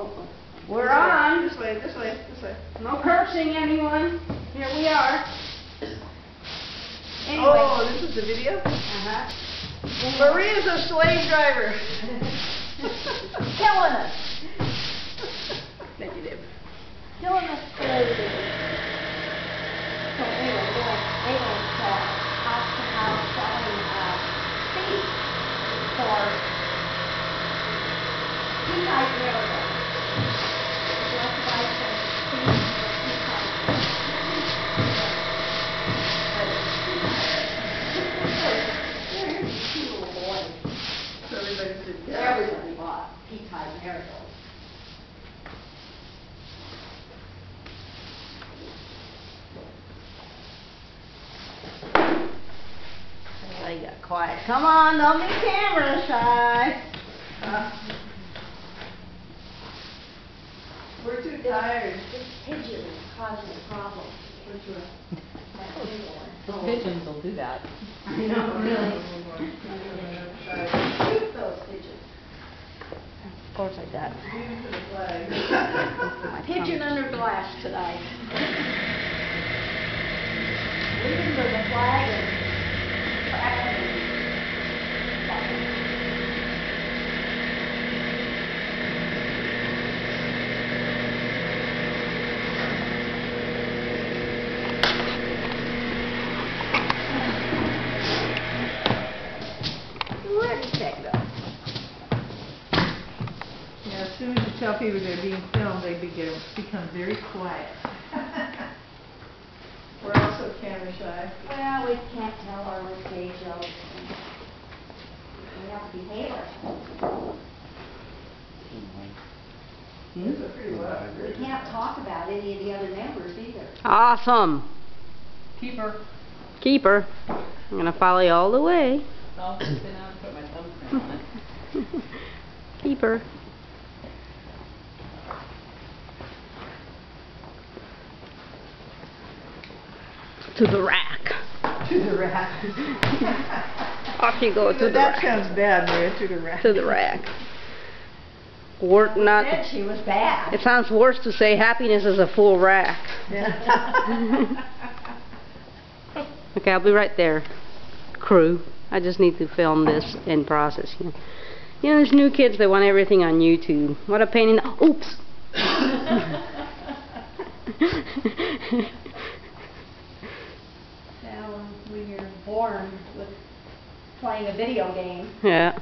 oh. We're This way, on. This way, this way, this way. No cursing, anyone. Here we are. Anyway. Oh, this is the video? Uh-huh. Maria's a slave driver. Killing us. Negative. Killing us slowly. So anyway, they went, they went, uh, house to house selling, uh, for tea type railroad. Quiet. Come on, don't be camera shy. Uh, We're too tired. This pigeon is causing a problem. That big one. Pigeons will do that. I know, really. Shoot those pigeons. Of course I got. Even to the flag. Pigeon under glass tonight. Leaving for the flag and cracking. Where'd that go? Yeah, as soon as you tell people they're being filmed, they begin, become very quiet. We're also camera shy. Well, we can't tell our risque jokes. We have to behave ourselves. Hmm? These are pretty loud. We can't talk about any of the other members either. Awesome. Keep her. Keep her. I'm gonna follow you all the way. I'll sit down and put my thumbprint on it. Keep her. To the rack. To the rack. Off you go to the That rack. sounds bad, Maria, to the rack. To the rack. Wor not. Said she was bad. It sounds worse to say happiness is a full rack. Yeah. Okay, I'll be right there, crew. I just need to film this in process. You know, you know there's new kids that want everything on YouTube. What a pain in the... Oops! Now, when you're born with playing a video game, yeah.